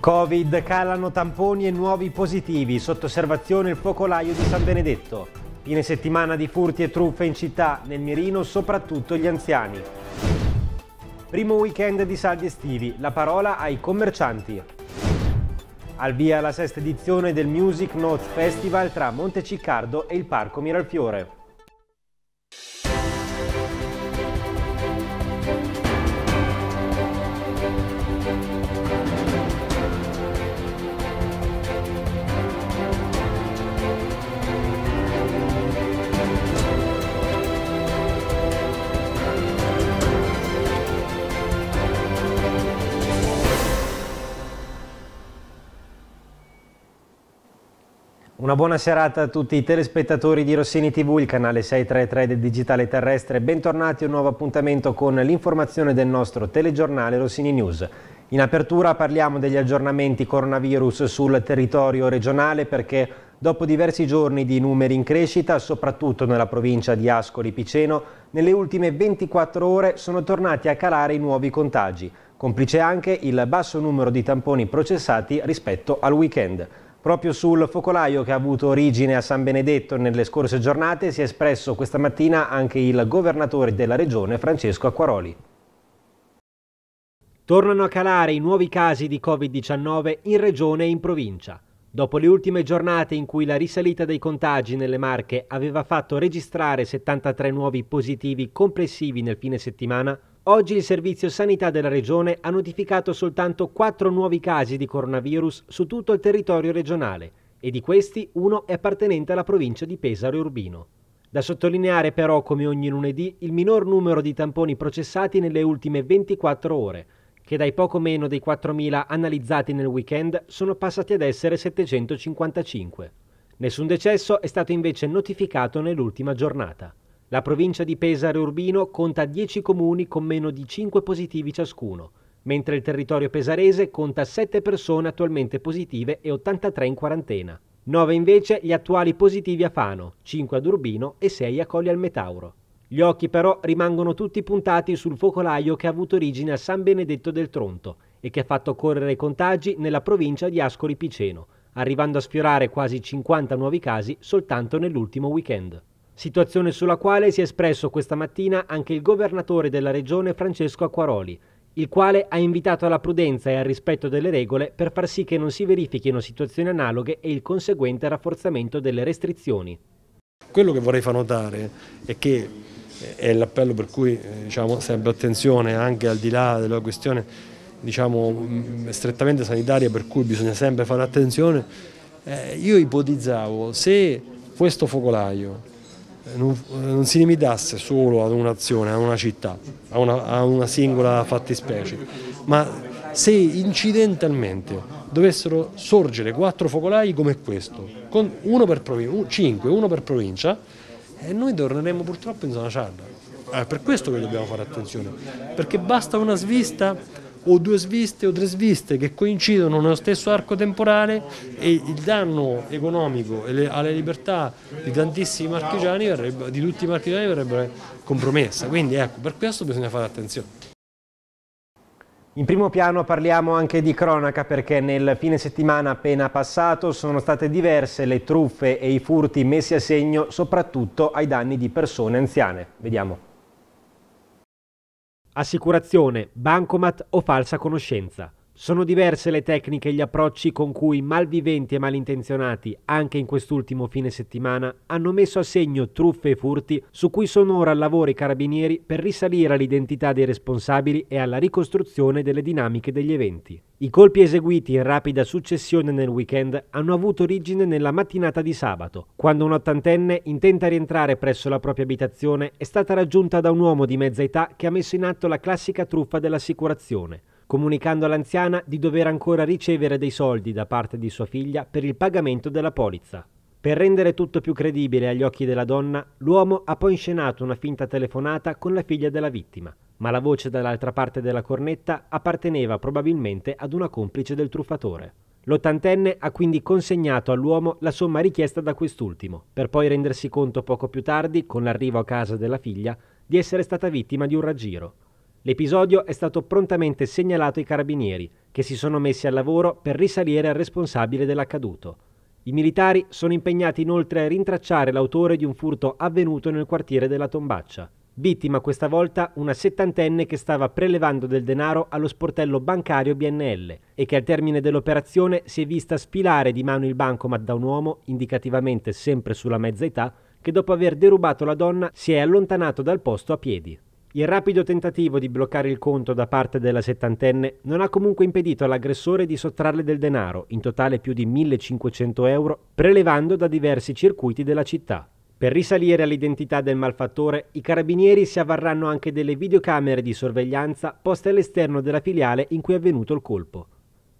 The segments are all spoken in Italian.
Covid, calano tamponi e nuovi positivi, sotto osservazione il focolaio di San Benedetto. Fine settimana di furti e truffe in città, nel mirino soprattutto gli anziani. Primo weekend di saldi estivi, la parola ai commercianti. Al via la sesta edizione del Music Notes Festival tra Monteciccardo e il Parco Miralfiore. Una buona serata a tutti i telespettatori di Rossini TV, il canale 633 del Digitale Terrestre. Bentornati a un nuovo appuntamento con l'informazione del nostro telegiornale Rossini News. In apertura parliamo degli aggiornamenti coronavirus sul territorio regionale perché dopo diversi giorni di numeri in crescita, soprattutto nella provincia di Ascoli Piceno, nelle ultime 24 ore sono tornati a calare i nuovi contagi, complice anche il basso numero di tamponi processati rispetto al weekend. Proprio sul focolaio che ha avuto origine a San Benedetto nelle scorse giornate si è espresso questa mattina anche il governatore della regione Francesco Acquaroli. Tornano a calare i nuovi casi di Covid-19 in regione e in provincia. Dopo le ultime giornate in cui la risalita dei contagi nelle Marche aveva fatto registrare 73 nuovi positivi complessivi nel fine settimana, Oggi il Servizio Sanità della Regione ha notificato soltanto 4 nuovi casi di coronavirus su tutto il territorio regionale e di questi uno è appartenente alla provincia di Pesaro e Urbino. Da sottolineare però come ogni lunedì il minor numero di tamponi processati nelle ultime 24 ore, che dai poco meno dei 4.000 analizzati nel weekend sono passati ad essere 755. Nessun decesso è stato invece notificato nell'ultima giornata. La provincia di Pesaro Urbino conta 10 comuni con meno di 5 positivi ciascuno, mentre il territorio pesarese conta 7 persone attualmente positive e 83 in quarantena. 9 invece gli attuali positivi a Fano, 5 ad Urbino e 6 a Colli al Metauro. Gli occhi però rimangono tutti puntati sul focolaio che ha avuto origine a San Benedetto del Tronto e che ha fatto correre i contagi nella provincia di Ascoli Piceno, arrivando a sfiorare quasi 50 nuovi casi soltanto nell'ultimo weekend situazione sulla quale si è espresso questa mattina anche il governatore della regione Francesco Acquaroli, il quale ha invitato alla prudenza e al rispetto delle regole per far sì che non si verifichino situazioni analoghe e il conseguente rafforzamento delle restrizioni. Quello che vorrei far notare è che eh, è l'appello per cui eh, diciamo, sempre attenzione anche al di là della questione diciamo, mm, strettamente sanitaria per cui bisogna sempre fare attenzione, eh, io ipotizzavo se questo focolaio non, non, si limitasse solo ad un'azione, a una città, a una, a una singola fattispecie, ma se incidentalmente dovessero sorgere quattro focolai come questo, uno per provincia, cinque, uno per provincia, eh, noi torneremo purtroppo in zona ciarda. È per questo che dobbiamo fare attenzione, perché basta una svista o due sviste o tre sviste che coincidono nello stesso arco temporale e il danno economico alle libertà di tantissimi marchigiani, verrebbe, di tutti i marchigiani verrebbe compromessa. Quindi ecco, per questo bisogna fare attenzione. In primo piano parliamo anche di cronaca perché nel fine settimana appena passato sono state diverse le truffe e i furti messi a segno soprattutto ai danni di persone anziane. Vediamo. Assicurazione, bancomat o falsa conoscenza. Sono diverse le tecniche e gli approcci con cui malviventi e malintenzionati, anche in quest'ultimo fine settimana, hanno messo a segno truffe e furti su cui sono ora al lavoro i carabinieri per risalire all'identità dei responsabili e alla ricostruzione delle dinamiche degli eventi. I colpi eseguiti in rapida successione nel weekend hanno avuto origine nella mattinata di sabato, quando un'ottantenne, intenta rientrare presso la propria abitazione, è stata raggiunta da un uomo di mezza età che ha messo in atto la classica truffa dell'assicurazione comunicando all'anziana di dover ancora ricevere dei soldi da parte di sua figlia per il pagamento della polizza. Per rendere tutto più credibile agli occhi della donna, l'uomo ha poi inscenato una finta telefonata con la figlia della vittima, ma la voce dall'altra parte della cornetta apparteneva probabilmente ad una complice del truffatore. L'ottantenne ha quindi consegnato all'uomo la somma richiesta da quest'ultimo, per poi rendersi conto poco più tardi, con l'arrivo a casa della figlia, di essere stata vittima di un raggiro. L'episodio è stato prontamente segnalato ai carabinieri, che si sono messi al lavoro per risalire al responsabile dell'accaduto. I militari sono impegnati inoltre a rintracciare l'autore di un furto avvenuto nel quartiere della Tombaccia. Vittima questa volta una settantenne che stava prelevando del denaro allo sportello bancario BNL e che al termine dell'operazione si è vista spilare di mano il bancomat da un uomo, indicativamente sempre sulla mezza età, che dopo aver derubato la donna si è allontanato dal posto a piedi. Il rapido tentativo di bloccare il conto da parte della settantenne non ha comunque impedito all'aggressore di sottrarle del denaro, in totale più di 1500 euro, prelevando da diversi circuiti della città. Per risalire all'identità del malfattore, i carabinieri si avvarranno anche delle videocamere di sorveglianza poste all'esterno della filiale in cui è avvenuto il colpo.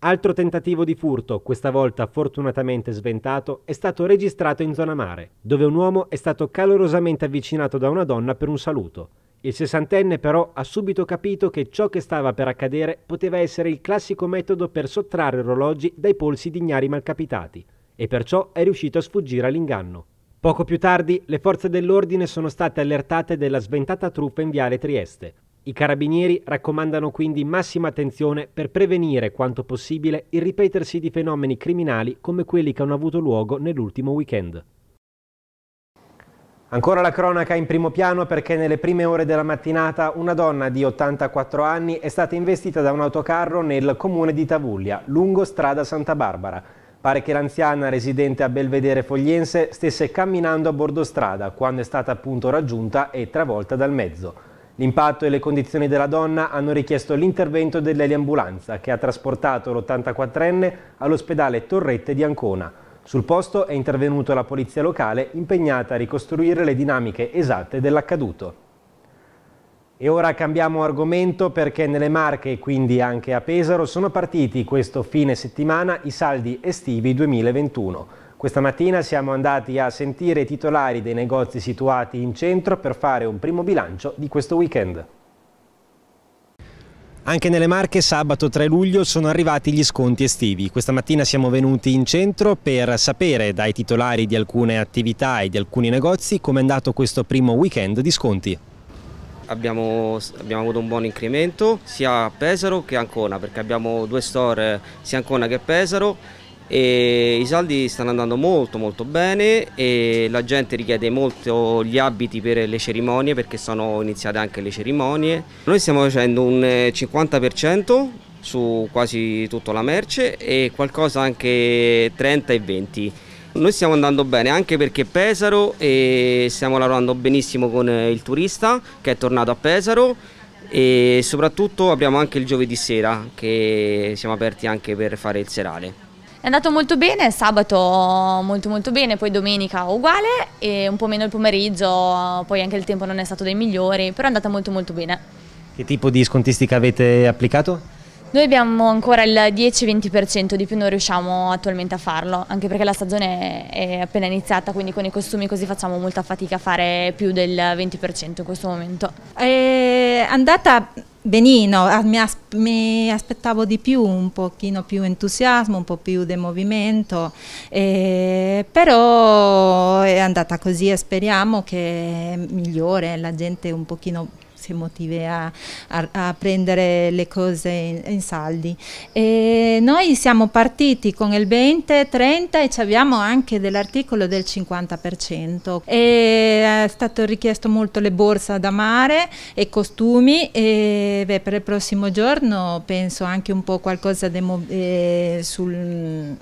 Altro tentativo di furto, questa volta fortunatamente sventato, è stato registrato in zona mare, dove un uomo è stato calorosamente avvicinato da una donna per un saluto. Il sessantenne però ha subito capito che ciò che stava per accadere poteva essere il classico metodo per sottrarre orologi dai polsi di ignari malcapitati, e perciò è riuscito a sfuggire all'inganno. Poco più tardi le forze dell'ordine sono state allertate della sventata truffa in viale Trieste. I carabinieri raccomandano quindi massima attenzione per prevenire quanto possibile il ripetersi di fenomeni criminali come quelli che hanno avuto luogo nell'ultimo weekend. Ancora la cronaca in primo piano perché nelle prime ore della mattinata una donna di 84 anni è stata investita da un autocarro nel comune di Tavuglia, lungo strada Santa Barbara. Pare che l'anziana residente a Belvedere Fogliense stesse camminando a bordo strada quando è stata appunto raggiunta e travolta dal mezzo. L'impatto e le condizioni della donna hanno richiesto l'intervento dell'eliambulanza che ha trasportato l'84enne all'ospedale Torrette di Ancona. Sul posto è intervenuta la polizia locale impegnata a ricostruire le dinamiche esatte dell'accaduto. E ora cambiamo argomento perché nelle Marche e quindi anche a Pesaro sono partiti questo fine settimana i saldi estivi 2021. Questa mattina siamo andati a sentire i titolari dei negozi situati in centro per fare un primo bilancio di questo weekend. Anche nelle Marche sabato 3 luglio sono arrivati gli sconti estivi. Questa mattina siamo venuti in centro per sapere dai titolari di alcune attività e di alcuni negozi come è andato questo primo weekend di sconti abbiamo, abbiamo, avuto un buon incremento sia a Pesaro che a Ancona perché abbiamo due store sia Ancona che a Pesaro e i saldi stanno andando molto molto bene e la gente richiede molto gli abiti per le cerimonie perché sono iniziate anche le cerimonie. Noi stiamo facendo un 50% su quasi tutta la merce e qualcosa anche 30 e 20 noi stiamo andando bene anche perché Pesaro e stiamo lavorando benissimo con il turista che è tornato a Pesaro e soprattutto abbiamo anche il giovedì sera che siamo aperti anche per fare il serale. È andato molto bene, sabato molto molto bene, poi domenica uguale e un po' meno il pomeriggio, poi anche il tempo non è stato dei migliori, però è andata molto molto bene. Che tipo di scontistica avete applicato? Noi abbiamo ancora il 10-20%, di più non riusciamo attualmente a farlo, anche perché la stagione è appena iniziata, quindi con i costumi così facciamo molta fatica a fare più del 20% in questo momento. È andata benino, ah, mi, as mi, aspettavo di più, un pochino più entusiasmo, un po' più di movimento, eh, però è andata così e speriamo che migliore, la gente un pochino si motive a, a, a prendere le cose in, in, saldi. E noi siamo partiti con il 20-30 e abbiamo anche dell'articolo del 50%. E è stato richiesto molto le borse da mare e costumi e beh, per il prossimo giorno penso anche un po' qualcosa eh, sul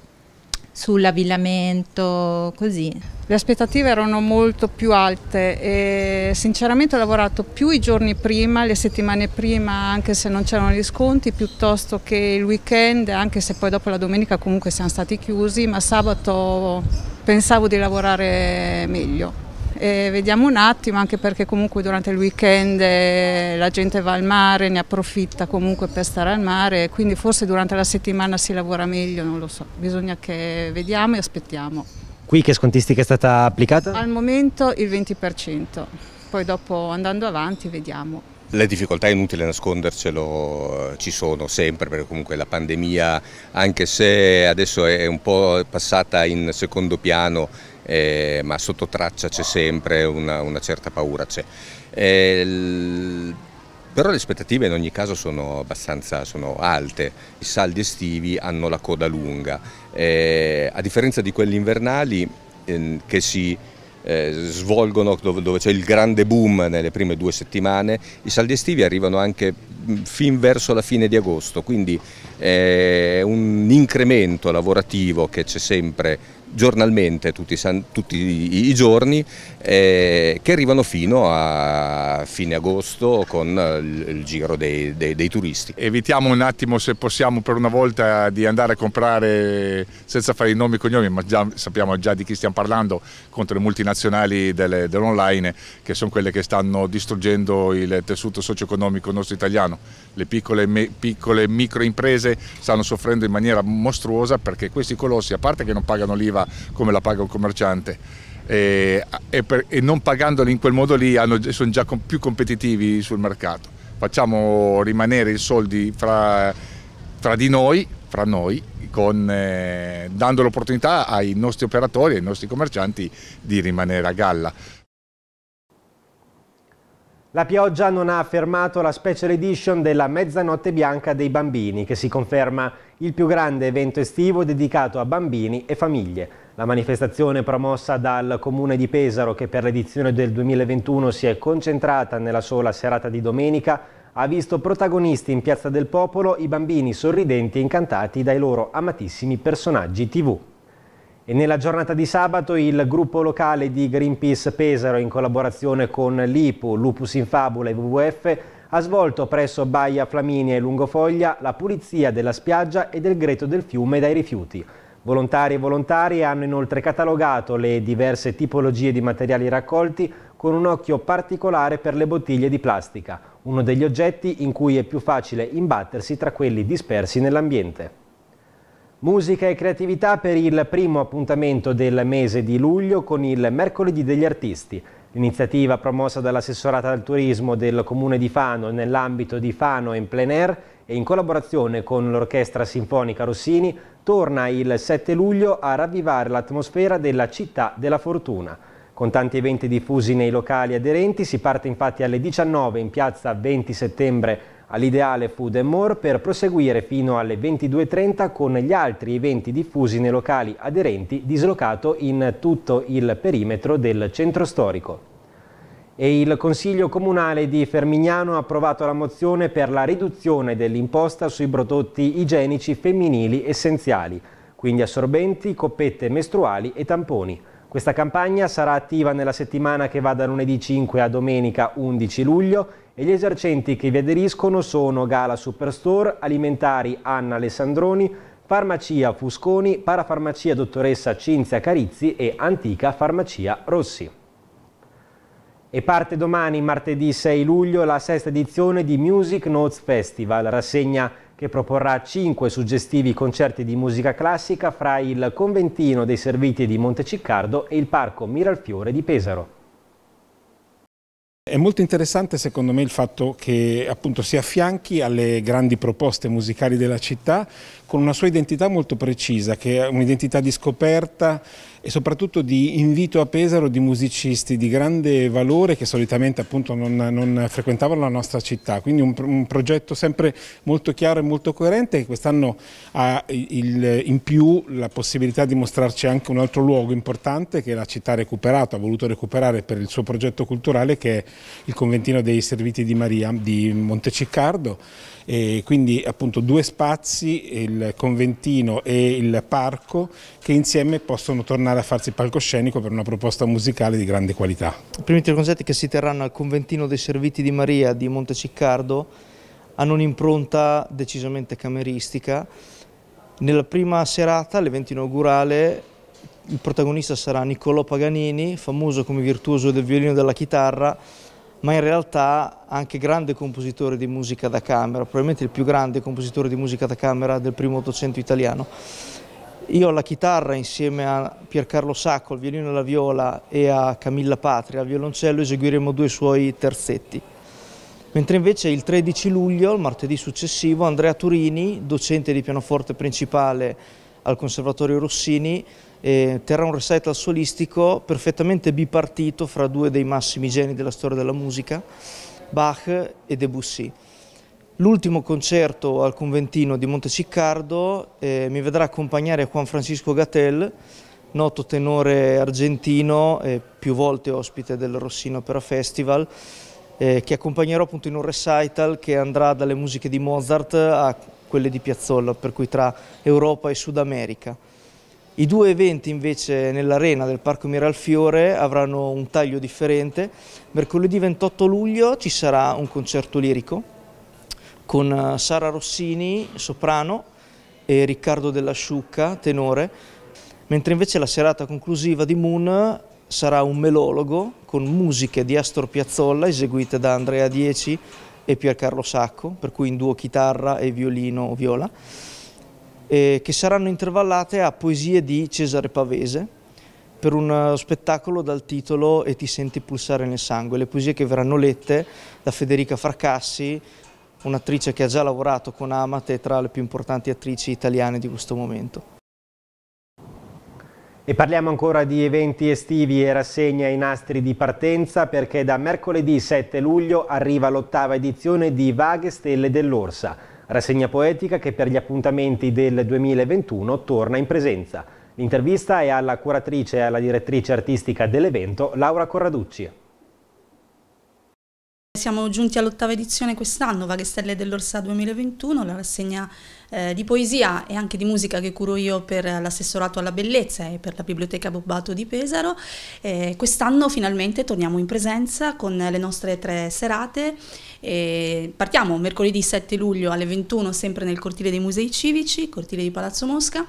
sull'avvillamento, così. Le aspettative erano molto più alte e sinceramente ho lavorato più i giorni prima, le settimane prima, anche se non c'erano gli sconti, piuttosto che il weekend, anche se poi dopo la domenica comunque siamo stati chiusi, ma sabato pensavo di lavorare meglio. E vediamo un attimo, anche perché comunque durante il weekend eh, la gente va al mare, ne approfitta comunque per stare al mare, quindi forse durante la settimana si lavora meglio, non lo so, bisogna che vediamo e aspettiamo. Qui che scontistica è stata applicata? Al momento il 20%, poi dopo andando avanti vediamo. Le difficoltà è inutile nascondercelo, ci sono sempre perché comunque la pandemia, anche se adesso è un po' passata in secondo piano, eh, ma sotto traccia c'è sempre una, una, certa paura. Eh, però le aspettative in ogni caso sono abbastanza sono alte, i saldi estivi hanno la coda lunga, eh, a differenza di quelli invernali eh, che si eh, svolgono dove, dove c'è il grande boom nelle prime due settimane, i saldi estivi arrivano anche fin verso la fine di agosto, quindi è un incremento lavorativo che c'è sempre giornalmente tutti, tutti i, giorni eh, che arrivano fino a fine agosto con il, il giro dei, dei, dei, turisti. Evitiamo un attimo se possiamo per una volta di andare a comprare senza fare i nomi e cognomi ma già, sappiamo già di chi stiamo parlando contro le multinazionali dell'online che sono quelle che stanno distruggendo il tessuto socio-economico nostro italiano. Le piccole, me, piccole microimprese stanno soffrendo in maniera mostruosa perché questi colossi a parte che non pagano l'IVA come la paga un commerciante e, e, per, e non pagandoli in quel modo lì hanno, sono già più competitivi sul mercato. Facciamo rimanere i soldi fra, fra di noi, fra noi con, eh, dando l'opportunità ai nostri operatori, ai nostri commercianti di rimanere a galla. La pioggia non ha fermato la special edition della Mezzanotte Bianca dei Bambini, che si conferma il più grande evento estivo dedicato a bambini e famiglie. La manifestazione promossa dal Comune di Pesaro, che per l'edizione del 2021 si è concentrata nella sola serata di domenica, ha visto protagonisti in Piazza del Popolo i bambini sorridenti e incantati dai loro amatissimi personaggi tv. E nella giornata di sabato il gruppo locale di Greenpeace Pesaro in collaborazione con l'IPU, Lupus in Fabula e WWF ha svolto presso Baia Flaminia e Lungofoglia la pulizia della spiaggia e del greto del fiume dai rifiuti. Volontari e volontari hanno inoltre catalogato le diverse tipologie di materiali raccolti con un occhio particolare per le bottiglie di plastica, uno degli oggetti in cui è più facile imbattersi tra quelli dispersi nell'ambiente. Musica e creatività per il primo appuntamento del mese di luglio con il Mercoledì degli Artisti. L'iniziativa promossa dall'assessorata al turismo del comune di Fano nell'ambito di Fano in plein air e in collaborazione con l'Orchestra Sinfonica Rossini torna il 7 luglio a ravvivare l'atmosfera della città della fortuna. Con tanti eventi diffusi nei locali aderenti si parte infatti alle 19 in piazza 20 settembre all'Ideale Food and More per proseguire fino alle 22.30 con gli altri eventi diffusi nei locali aderenti dislocato in tutto il perimetro del centro storico. E il Consiglio Comunale di Fermignano ha approvato la mozione per la riduzione dell'imposta sui prodotti igienici femminili essenziali, quindi assorbenti, coppette mestruali e tamponi. Questa campagna sarà attiva nella settimana che va da lunedì 5 a domenica 11 luglio e gli esercenti che vi aderiscono sono Gala Superstore, Alimentari Anna Alessandroni, Farmacia Fusconi, Parafarmacia Dottoressa Cinzia Carizzi e Antica Farmacia Rossi. E parte domani, martedì 6 luglio, la sesta edizione di Music Notes Festival, rassegna che proporrà cinque suggestivi concerti di musica classica fra il Conventino dei Serviti di Monteciccardo e il Parco Miralfiore di Pesaro. È molto interessante secondo me il fatto che appunto si affianchi alle grandi proposte musicali della città con una sua identità molto precisa, che è un'identità di scoperta e soprattutto di invito a Pesaro di musicisti di grande valore che solitamente appunto non, non frequentavano la nostra città, quindi un, un, progetto sempre molto chiaro e molto coerente che quest'anno ha il, in più la possibilità di mostrarci anche un altro luogo importante che la città ha recuperato, ha voluto recuperare per il suo progetto culturale che è il Conventino dei Serviti di Maria di Monteciccardo e quindi appunto due spazi, il conventino e il parco, che insieme possono tornare a farsi palcoscenico per una proposta musicale di grande qualità. I primi tre concerti che si terranno al conventino dei Serviti di Maria di Monteciccardo hanno un'impronta decisamente cameristica. Nella prima serata, l'evento inaugurale, il protagonista sarà Niccolò Paganini, famoso come virtuoso del violino e della chitarra, ma in realtà anche grande compositore di musica da camera, probabilmente il più grande compositore di musica da camera del primo Ottocento italiano. Io alla chitarra insieme a Piercarlo Sacco al violino e alla viola e a Camilla Patria al violoncello eseguiremo due suoi terzetti. Mentre invece il 13 luglio, il martedì successivo, Andrea Turini, docente di pianoforte principale al Conservatorio Rossini, eh, terrà un recital solistico perfettamente bipartito fra due dei massimi geni della storia della musica, Bach e Debussy. L'ultimo concerto al conventino di Monteciccardo eh, mi vedrà accompagnare Juan Francisco Gatel, noto tenore argentino e più volte ospite del Rossino Opera Festival, eh, che accompagnerò appunto in un recital che andrà dalle musiche di Mozart a quelle di Piazzolla, per cui tra Europa e Sud America. I due eventi invece nell'arena del Parco Miralfiore avranno un taglio differente. Mercoledì 28 luglio ci sarà un concerto lirico con eh, Sara Rossini, soprano, e Riccardo Della Sciucca, tenore, mentre invece la serata conclusiva di Moon sarà un melologo con musiche di Astor Piazzolla eseguite da Andrea Dieci e Piercarlo Sacco, per cui in duo chitarra e violino o viola, eh, che saranno intervallate a poesie di Cesare Pavese per un spettacolo dal titolo E ti senti pulsare nel sangue, le poesie che verranno lette da Federica Fracassi, un'attrice che ha già lavorato con Amate tra le più importanti attrici italiane di questo momento. E parliamo ancora di eventi estivi e rassegna i nastri di partenza perché da mercoledì 7 luglio arriva l'ottava edizione di Vaghe Stelle dell'Orsa, rassegna poetica che per gli appuntamenti del 2021 torna in presenza. L'intervista è alla curatrice e alla direttrice artistica dell'evento, Laura Corraducci. Siamo giunti all'ottava edizione quest'anno, Vaghe Stelle dell'Orsa 2021, la rassegna eh, di poesia e anche di musica che curo io per l'assessorato alla bellezza e per la biblioteca Bobbato di Pesaro. Eh, quest'anno finalmente torniamo in presenza con le nostre tre serate. Eh, partiamo mercoledì 7 luglio alle 21 sempre nel cortile dei musei civici, cortile di Palazzo Mosca,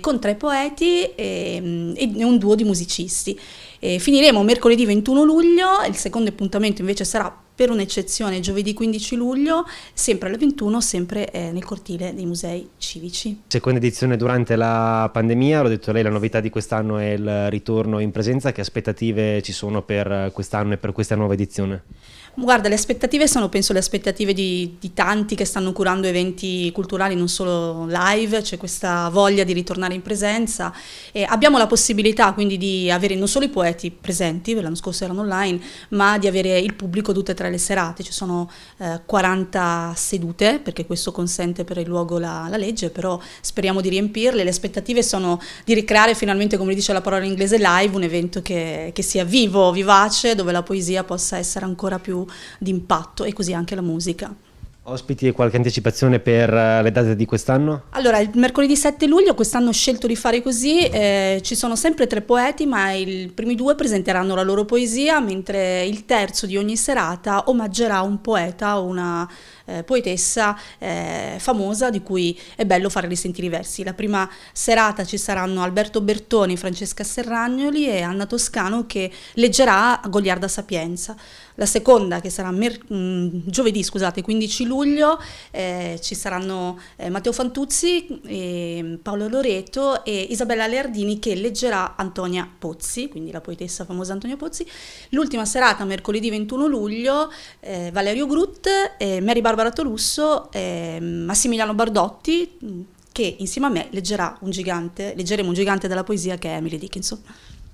con tre poeti e, e un duo di musicisti. E finiremo mercoledì 21 luglio, il secondo appuntamento invece sarà per un'eccezione giovedì 15 luglio, sempre alle 21, sempre eh, nel cortile dei musei civici. Seconda edizione durante la pandemia, l'ho detto lei, la novità di quest'anno è il ritorno in presenza, che aspettative ci sono per quest'anno e per questa nuova edizione? Guarda, le aspettative sono penso le aspettative di, di, tanti che stanno curando eventi culturali, non solo live, c'è questa voglia di ritornare in presenza. E abbiamo la possibilità quindi di avere non solo i poeti presenti, l'anno scorso erano online, ma di avere il pubblico tutte e tre le serate. Ci sono eh, 40 sedute, perché questo consente per il luogo la, la, legge, però speriamo di riempirle. Le aspettative sono di ricreare finalmente, come dice la parola in inglese, live, un evento che, che sia vivo, vivace, dove la poesia possa essere ancora più di impatto e così anche la musica. Ospiti e qualche anticipazione per eh, le date di quest'anno? Allora, il mercoledì 7 luglio, quest'anno ho scelto di fare così, eh, ci sono sempre tre poeti, ma i primi due presenteranno la loro poesia, mentre il terzo di ogni serata omaggerà un poeta o una eh, poetessa eh, famosa di cui è bello fare risentire i versi. La prima serata ci saranno Alberto Bertoni, Francesca Serragnoli e Anna Toscano che leggerà Goliarda Sapienza. La seconda, che sarà mh, mm, giovedì scusate, 15 luglio, eh, ci saranno eh, Matteo Fantuzzi, e Paolo Loreto e Isabella Leardini che leggerà Antonia Pozzi, quindi la poetessa famosa Antonia Pozzi. L'ultima serata, mercoledì 21 luglio, eh, Valerio Grutt, Mary Barbara Tolusso, Massimiliano Bardotti, che insieme a me leggerà un gigante, leggeremo un gigante della poesia che è Emily Dickinson.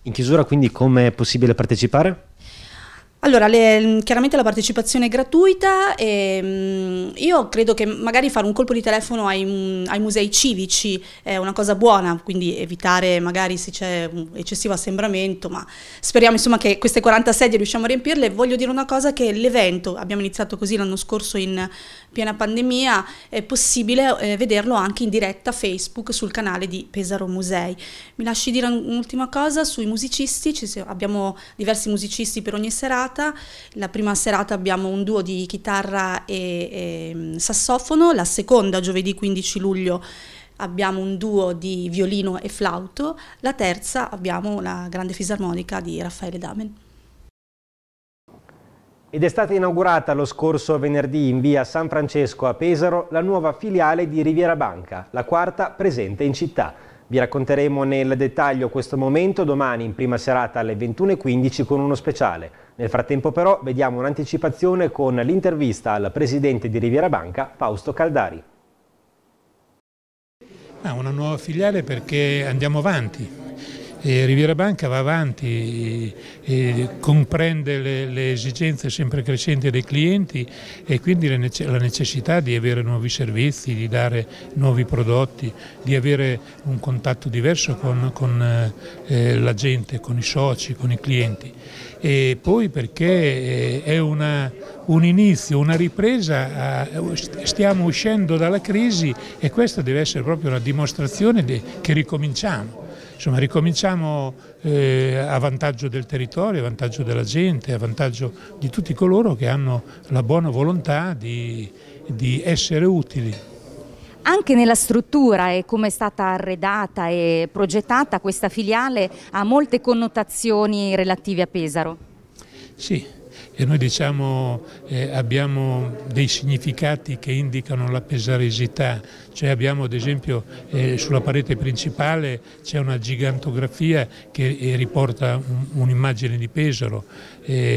In chiusura quindi come è possibile partecipare? Allora, le, chiaramente la partecipazione è gratuita e um, io credo che magari fare un colpo di telefono ai, um, ai, musei civici è una cosa buona, quindi evitare magari se c'è un eccessivo assembramento, ma speriamo insomma che queste 40 sedie riusciamo a riempirle. Voglio dire una cosa che l'evento, abbiamo iniziato così l'anno scorso in piena pandemia, è possibile eh, vederlo anche in diretta Facebook sul canale di Pesaro Musei. Mi lasci dire un'ultima cosa sui musicisti, Ci, abbiamo diversi musicisti per ogni serata serata. La prima serata abbiamo un duo di chitarra e, e mm, sassofono, la seconda giovedì 15 luglio abbiamo un duo di violino e flauto, la terza abbiamo la grande fisarmonica di Raffaele Damen. Ed è stata inaugurata lo scorso venerdì in via San Francesco a Pesaro la nuova filiale di Riviera Banca, la quarta presente in città. Vi racconteremo nel dettaglio questo momento domani in prima serata alle 21.15 con uno speciale. Nel frattempo però vediamo un'anticipazione con l'intervista al presidente di Riviera Banca, Fausto Caldari. Ah, una nuova filiale perché andiamo avanti. E Riviera Banca va avanti, comprende le, le, esigenze sempre crescenti dei clienti e quindi la necessità di avere nuovi servizi, di dare nuovi prodotti, di avere un contatto diverso con, con eh, la gente, con i soci, con i clienti. E poi perché eh, è una, un inizio, una ripresa, stiamo uscendo dalla crisi e questa deve essere proprio una dimostrazione che ricominciamo. Insomma, ricominciamo eh, a vantaggio del territorio, a vantaggio della gente, a vantaggio di tutti coloro che hanno la buona volontà di, di essere utili. Anche nella struttura e come è stata arredata e progettata questa filiale ha molte connotazioni relative a Pesaro. Sì, e noi diciamo eh, abbiamo dei significati che indicano la pesaresità, cioè abbiamo ad esempio eh, sulla parete principale c'è una gigantografia che eh, riporta un'immagine di Pesaro,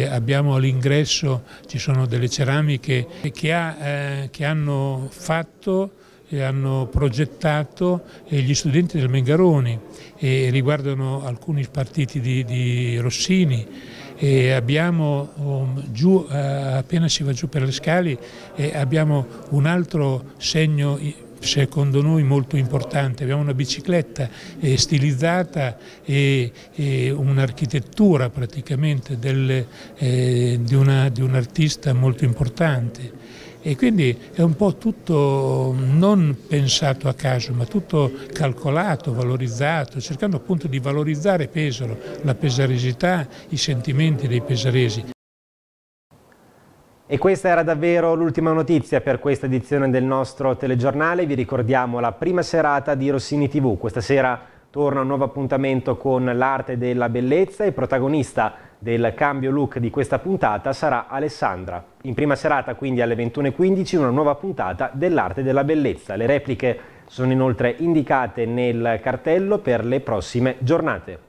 abbiamo all'ingresso ci sono delle ceramiche che, ha, eh, che hanno fatto e hanno progettato eh, gli studenti del Mengaroni. E riguardano alcuni partiti di, di Rossini e abbiamo um, giù, eh, appena si va giù per le scale, eh, abbiamo un altro segno secondo noi molto importante, abbiamo una bicicletta eh, stilizzata e, e un'architettura praticamente del, eh, di, una, di un artista molto importante e quindi è un po' tutto non pensato a caso ma tutto calcolato, valorizzato, cercando appunto di valorizzare Pesaro, la pesaresità, i sentimenti dei pesaresi. E questa era davvero l'ultima notizia per questa edizione del nostro telegiornale. Vi ricordiamo la prima serata di Rossini TV. Questa sera torna un nuovo appuntamento con l'arte della bellezza e protagonista del cambio look di questa puntata sarà Alessandra. In prima serata, quindi alle 21.15, una nuova puntata dell'arte della bellezza. Le repliche sono inoltre indicate nel cartello per le prossime giornate.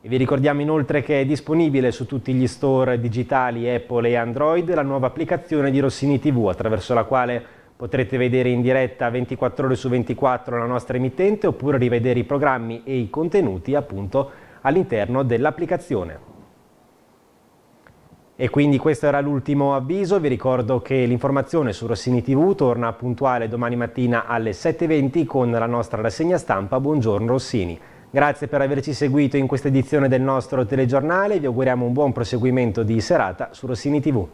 E vi ricordiamo inoltre che è disponibile su tutti gli store digitali Apple e Android la nuova applicazione di Rossini TV attraverso la quale potrete vedere in diretta 24 ore su 24 la nostra emittente oppure rivedere i programmi e i contenuti appunto all'interno dell'applicazione. E quindi questo era l'ultimo avviso, vi ricordo che l'informazione su Rossini TV torna puntuale domani mattina alle 7.20 con la nostra rassegna stampa Buongiorno Rossini. Grazie per averci seguito in questa edizione del nostro telegiornale, vi auguriamo un buon proseguimento di serata su Rossini TV.